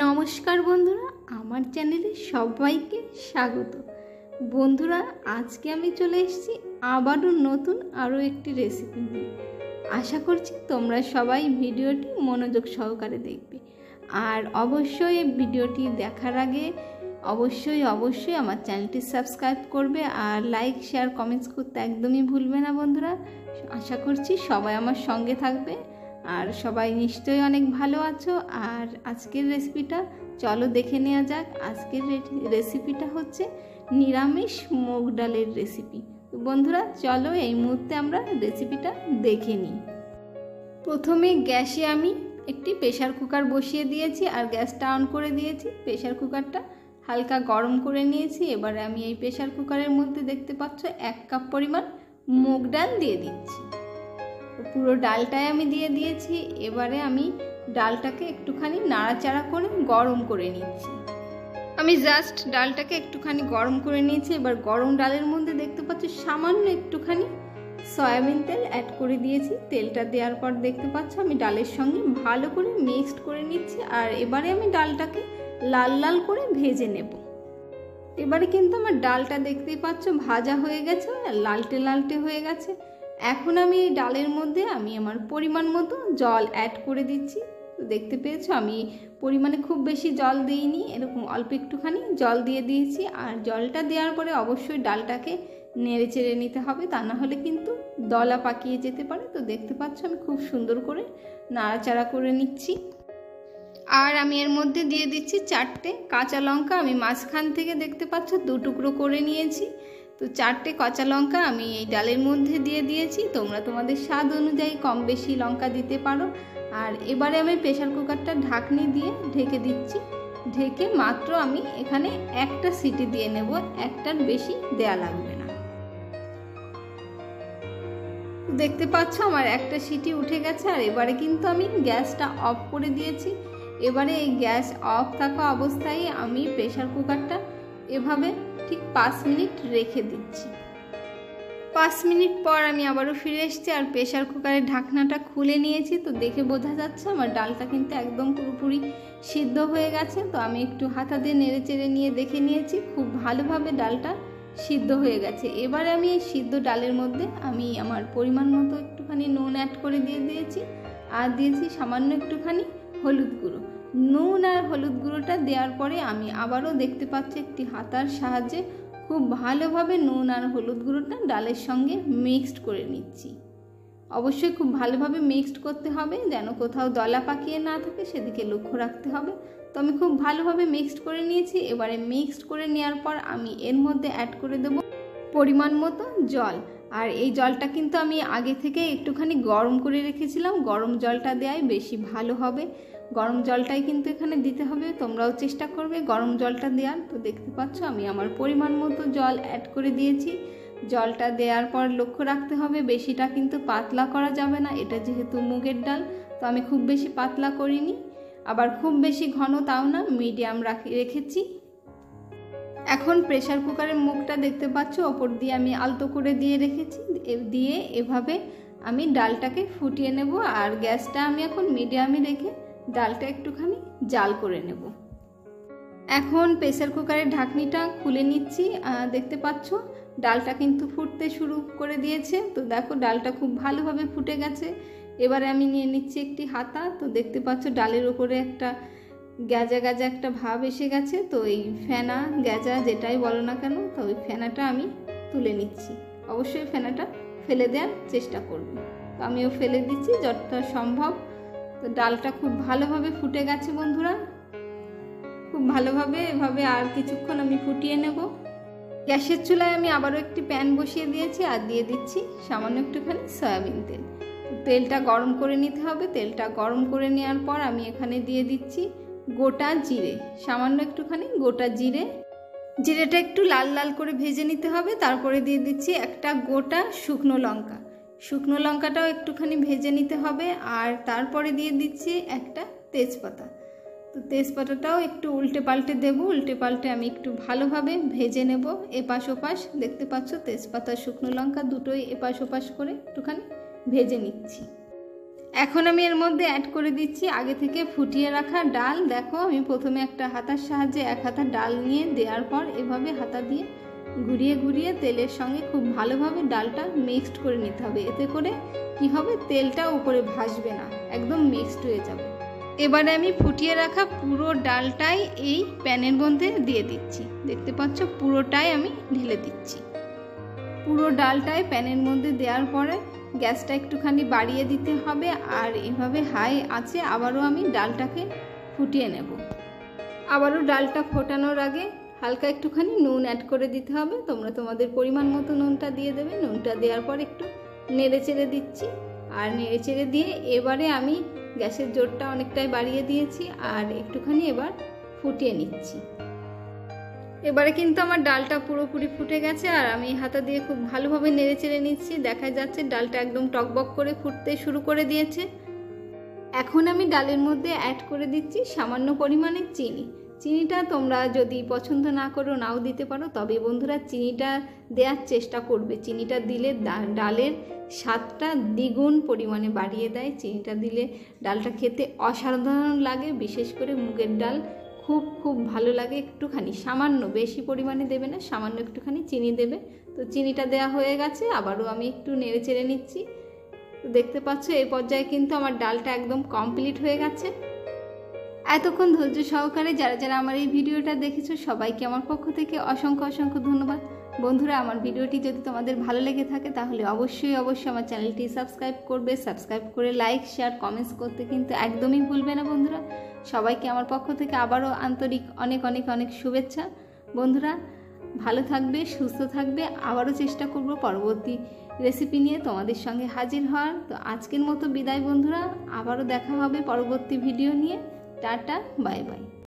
নমস্কার বন্ধুরা, আমার চ্যানেলে সবাইকে স্বাগত। বন্ধুরা, আজকে আমি চলে এসেছি আবারও নতুন আরও একটি রেসিপি নিয়ে। আশা করছি তোমরা সবাই ভিডিওটি মনোযোগ সহকারে দেখবে। আর অবশ্যই ভিডিওটি দেখার আগে অবশ্যই অবশ্যই আমার চ্যানেলটি সাবস্ক্রাইব করবে আর লাইক শেয়ার কমেন্টস করতে একদমই ভুলবে না বন্ধুরা। আশা করছি সবাই আমার সঙ্গে থাকবে। আর সবাই নিশ্চয়ই অনেক ভালো আছো, আর আজকের রেসিপিটা চলো দেখে নেওয়া যাক। আজকের রেসিপিটা হচ্ছে নিরামিষ মুগ ডালের রেসিপি বন্ধুরা, চলো এই মুহূর্তে আমরা রেসিপিটা দেখে নিই। প্রথমে গ্যাসে আমি একটি প্রেশার কুকার বসিয়ে দিয়েছি, আর গ্যাসটা অন করে দিয়েছি। প্রেশার কুকারটা হালকা গরম করে নিয়েছি। এবারে আমি এই প্রেশার কুকারের মধ্যে দেখতে পাচ্ছ এক কাপ পরিমাণ মুগ ডাল দিয়ে দিচ্ছি। পুরো ডালটাই আমি দিয়ে দিয়েছি, এবারে আমি ডালটাকে একটুখানি নাড়াচাড়া করে গরম করে নিচ্ছি। আমি জাস্ট ডালটাকে একটুখানি গরম করে নিয়েছি, এবার গরম ডালের মধ্যে দেখতে পাচ্ছ সামান্য একটুখানি সয়াবিন তেল অ্যাড করে দিয়েছি। তেলটা দেওয়ার পর দেখতে পাচ্ছ আমি ডালের সঙ্গে ভালো করে মিক্সড করে নিচ্ছি, আর এবারে আমি ডালটাকে লাল লাল করে ভেজে নেব। এবারে কিন্তু আমার ডালটা দেখতেই পাচ্ছ ভাজা হয়ে গেছে, লালটে লালটে হয়ে গেছে। এখন আমি এই ডালের মধ্যে আমি আমার পরিমাণ মতো জল অ্যাড করে দিচ্ছি। তো দেখতে পেয়েছ, আমি পরিমাণে খুব বেশি জল দিইনি, এরকম অল্প একটুখানি জল দিয়ে দিয়েছি। আর জলটা দেওয়ার পরে অবশ্যই ডালটাকে নেড়ে চেড়ে নিতে হবে, তা না হলে কিন্তু দলা পাকিয়ে যেতে পারে। তো দেখতে পাচ্ছ, আমি খুব সুন্দর করে নাড়াচাড়া করে নিচ্ছি। আর আমি এর মধ্যে দিয়ে দিচ্ছি চারটে কাঁচা লঙ্কা। আমি মাঝখান থেকে দেখতে পাচ্ছ, দু টুকরো করে নিয়েছি। তো চারটে কাঁচা লঙ্কা আমি এই ডালের মধ্যে দিয়ে দিয়েছি। তোমরা তোমাদের স্বাদ অনুযায়ী কম বেশি লঙ্কা দিতে পারো। আর এবারে আমি প্রেশার কুকারটা ঢাকনি দিয়ে ঢেকে দিচ্ছি। ঢেকে মাত্র আমি এখানে একটা সিটি দিয়ে নেব, একটার বেশি দেয়া লাগবে না। দেখতে পাচ্ছ আমার একটা সিটি উঠে গেছে, আর এবারে কিন্তু আমি গ্যাসটা অফ করে দিয়েছি। এবারে এই গ্যাস অফ থাকা অবস্থায় আমি প্রেশার কুকারটা এভাবে ঠিক পাঁচ মিনিট রেখে দিচ্ছি। পাঁচ মিনিট পর আমি আবারও ফিরে এসেছি আর প্রেশার কুকারের ঢাকনাটা খুলে নিয়েছি। তো দেখে বোঝা যাচ্ছে আমার ডালটা কিন্তু একদম পুরোপুরি সিদ্ধ হয়ে গেছে। তো আমি একটু হাতা দিয়ে নেড়ে চেড়ে নিয়ে দেখে নিয়েছি, খুব ভালোভাবে ডালটা সিদ্ধ হয়ে গেছে। এবারে আমি এই সিদ্ধ ডালের মধ্যে আমি আমার পরিমাণ মতো একটুখানি নুন অ্যাড করে দিয়ে দিয়েছি। আর দিয়েছি সামান্য একটুখানি হলুদ গুঁড়ো। নুন আর হলুদ গুঁড়োটা দেওয়ার পরে আমি আবারও দেখতে পাচ্ছি একটি হাতার সাহায্যে খুব ভালোভাবে নুন আর হলুদ গুঁড়োটা ডালের সঙ্গে মিক্সড করে নিচ্ছি। অবশ্যই খুব ভালোভাবে মিক্সড করতে হবে, যেন কোথাও দলা পাকিয়ে না থাকে, সেদিকে লক্ষ্য রাখতে হবে। তো আমি খুব ভালোভাবে মিক্সড করে নিয়েছি। এবারে মিক্সড করে নেওয়ার পর আমি এর মধ্যে অ্যাড করে দেব পরিমাণ মতো জল। আর এই জলটা কিন্তু আমি আগে থেকে একটুখানি গরম করে রেখেছিলাম। গরম জলটা দেওয়াই বেশি ভালো হবে। গরম জলটাই কিন্তু এখানে দিতে হবে, তোমরাও চেষ্টা করবে গরম জলটা দেওয়ার। তো দেখতে পাচ্ছ, আমি আমার পরিমাণ মতো জল অ্যাড করে দিয়েছি। জলটা দেওয়ার পর লক্ষ্য রাখতে হবে, বেশিটা কিন্তু পাতলা করা যাবে না, এটা যেহেতু মুগের ডাল, তো আমি খুব বেশি পাতলা করিনি। আবার খুব বেশি ঘন তাও না মিডিয়াম রাখি, রেখেছি। এখন প্রেশার কুকারের মুখটা দেখতে পাচ্ছ, ওপর দিয়ে আমি আলতো করে দিয়ে রেখেছি দিয়ে এভাবে আমি ডালটাকে ফুটিয়ে নেব। আর গ্যাসটা আমি এখন মিডিয়ামে রেখে ডালটা একটুখানি জাল করে নেব। এখন প্রেসার কুকারের ঢাকনিটা খুলে নিচ্ছি। দেখতে পাচ্ছ, ডালটা কিন্তু ফুটতে শুরু করে দিয়েছে। তো দেখো, ডালটা খুব ভালোভাবে ফুটে গেছে। এবারে আমি নিয়ে নিচ্ছি একটি হাতা। তো দেখতে পাচ্ছ, ডালের ওপরে একটা গ্যাজা গ্যাজা একটা ভাব এসে গেছে। তো এই ফেনা, গ্যাজা যেটাই বলো না কেন, তো ওই ফেনাটা আমি তুলে নিচ্ছি। অবশ্যই ফেনাটা ফেলে দেওয়ার চেষ্টা করবে। তো আমিও ফেলে দিচ্ছি, যতটা সম্ভব। তো ডালটা খুব ভালোভাবে ফুটে গেছে বন্ধুরা। খুব ভালোভাবে এভাবে আর কিছুক্ষণ আমি ফুটিয়ে নেব। গ্যাসের চুলায় আমি আবারও একটি প্যান বসিয়ে দিয়েছি আর দিয়ে দিচ্ছি সামান্য একটুখানি সয়াবিন তেল। তেলটা গরম করে নিতে হবে। তেলটা গরম করে নেওয়ার পর আমি এখানে দিয়ে দিচ্ছি গোটা জিরে। সামান্য একটুখানি গোটা জিরে। জিরেটা একটু লাল লাল করে ভেজে নিতে হবে। তারপরে দিয়ে দিচ্ছি একটা গোটা শুকনো লঙ্কা। শুকনো লঙ্কাটাও একটুখানি ভেজে নিতে হবে আর তারপরে দিয়ে দিচ্ছি একটা তেজপাতা। তো তেজপাতাটাও একটু উল্টে পাল্টে দেব, উল্টে পাল্টে আমি একটু ভালোভাবে ভেজে নেব এপাশ ওপাশ। দেখতে পাচ্ছ তেজপাতা, শুকনো লঙ্কা দুটোই এপাশ ওপাশ করে একটুখানি ভেজে নিচ্ছি। এখন আমি এর মধ্যে অ্যাড করে দিচ্ছি আগে থেকে ফুটিয়ে রাখা ডাল। দেখো আমি প্রথমে একটা হাতার সাহায্যে এক হাতা ডাল নিয়ে দেওয়ার পর এভাবে হাতা দিয়ে ঘুরিয়ে ঘুরিয়ে তেলের সঙ্গে খুব ভালোভাবে ডালটা মিক্সড করে নিতে হবে। এতে করে কি হবে? তেলটা উপরে ভাসবে না, একদম মিক্সড হয়ে যাবে। এবারে আমি ফুটিয়ে রাখা পুরো ডালটাই এই প্যানের মধ্যে দিয়ে দিচ্ছি। দেখতে পাচ্ছ, পুরোটাই আমি ঢেলে দিচ্ছি। পুরো ডালটাই প্যানের মধ্যে দেওয়ার পরে গ্যাসটা একটুখানি বাড়িয়ে দিতে হবে আর এভাবে হাই আছে, আবারও আমি ডালটাকে ফুটিয়ে নেব। আবারও ডালটা ফোটানোর আগে হালকা একটুখানি নুন অ্যাড করে দিতে হবে। তোমরা তোমাদের পরিমাণ মতো নুনটা দিয়ে দেবে। নুনটা দেওয়ার পর একটু নেড়ে চেড়ে দিচ্ছি। আর নেড়ে চেড়ে দিয়ে এবারে আমি গ্যাসের জোরটা অনেকটাই বাড়িয়ে দিয়েছি। আর একটুখানি এবার ফুটিয়ে নিচ্ছি। এবারে কিন্তু আমার ডালটা পুরোপুরি ফুটে গেছে। আর আমি হাতা দিয়ে খুব ভালোভাবে নেড়ে চেড়ে নিচ্ছি। দেখা যাচ্ছে ডালটা একদম টকবক করে ফুটতে শুরু করে দিয়েছে। এখন আমি ডালের মধ্যে অ্যাড করে দিচ্ছি সামান্য পরিমাণে চিনি। চিনিটা তোমরা যদি পছন্দ না করো, নাও দিতে পারো। তবে বন্ধুরা, চিনিটা দেওয়ার চেষ্টা করবে। চিনিটা দিলে ডালের স্বাদটা দ্বিগুণ পরিমাণে বাড়িয়ে দেয়। চিনিটা দিলে ডালটা খেতে অসাধারণ লাগে। বিশেষ করে মুগের ডাল খুব খুব ভালো লাগে একটুখানি। সামান্য বেশি পরিমাণে দেবে না, সামান্য একটুখানি চিনি দেবে। তো চিনিটা দেওয়া হয়ে গেছে, আবারও আমি একটু নেড়ে চেড়ে নিচ্ছি। তো দেখতে পাচ্ছ এই পর্যায়ে কিন্তু আমার ডালটা একদম কমপ্লিট হয়ে গেছে। এতক্ষণ ধৈর্য সহকারে যারা যারা আমার এই ভিডিওটা দেখেছ, সবাইকে আমার পক্ষ থেকে অসংখ্য অসংখ্য ধন্যবাদ। বন্ধুরা, আমার ভিডিওটি যদি তোমাদের ভালো লেগে থাকে, তাহলে অবশ্যই অবশ্যই আমার চ্যানেলটি সাবস্ক্রাইব করবে। সাবস্ক্রাইব করে লাইক, শেয়ার কমেন্টস করতে কিন্তু একদমই ভুলবে না বন্ধুরা। সবাইকে আমার পক্ষ থেকে আবারও আন্তরিক অনেক অনেক অনেক শুভেচ্ছা। বন্ধুরা, ভালো থাকবে, সুস্থ থাকবে, আবারও চেষ্টা করব পরবর্তী রেসিপি নিয়ে তোমাদের সঙ্গে হাজির হওয়ার। তো আজকের মতো বিদায় বন্ধুরা, আবারও দেখা হবে পরবর্তী ভিডিও নিয়ে। Tata bye bye